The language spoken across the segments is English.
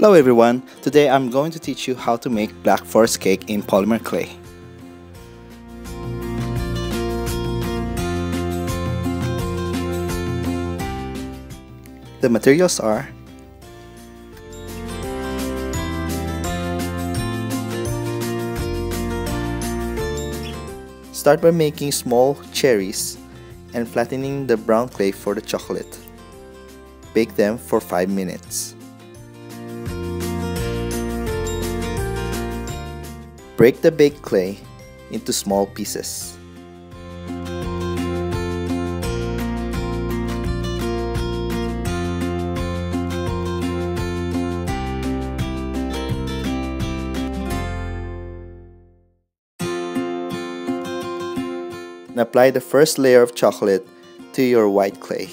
Hello everyone, today I'm going to teach you how to make black forest cake in polymer clay. The materials are Start by making small cherries and flattening the brown clay for the chocolate. Bake them for 5 minutes. Break the baked clay into small pieces. and apply the first layer of chocolate to your white clay.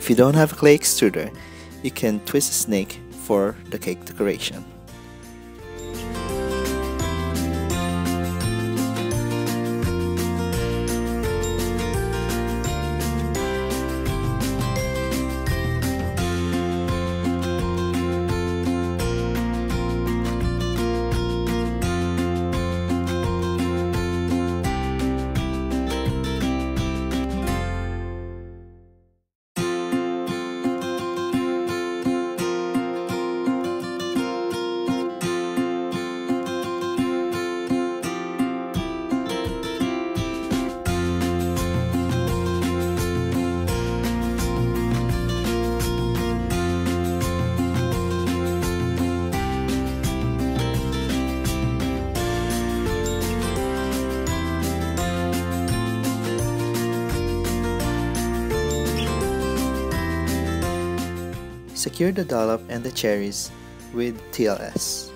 If you don't have a clay extruder, you can twist a snake for the cake decoration. Secure the dollop and the cherries with TLS.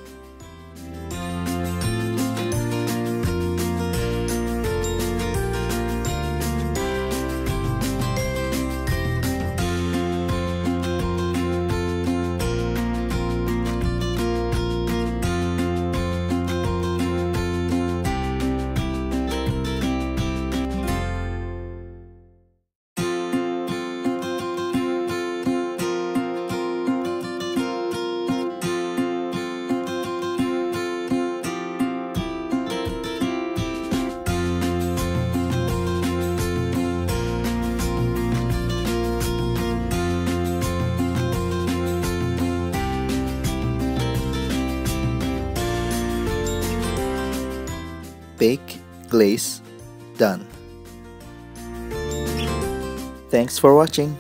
Bake, glaze, done. Thanks for watching.